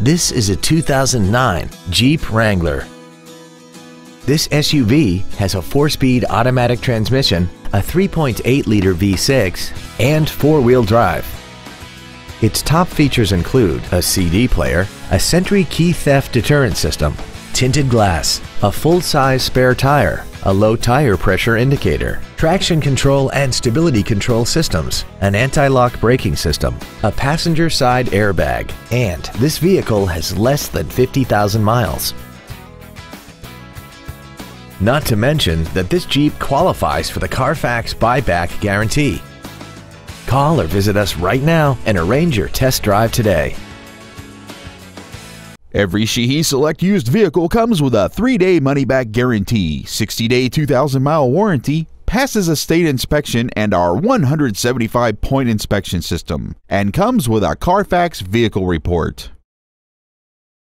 This is a 2009 Jeep Wrangler. This SUV has a four-speed automatic transmission, a 3.8-liter V6, and four-wheel drive. Its top features include a CD player, a Sentry key theft deterrent system, tinted glass, a full-size spare tire, a low tire pressure indicator, traction control and stability control systems, an anti-lock braking system, a passenger side airbag, and this vehicle has less than 50,000 miles. Not to mention that this Jeep qualifies for the Carfax buyback guarantee. Call or visit us right now and arrange your test drive today. Every Sheehy Select used vehicle comes with a 3-day money-back guarantee, 60-day 2,000-mile warranty, passes a state inspection and our 175-point inspection system, and comes with a Carfax vehicle report.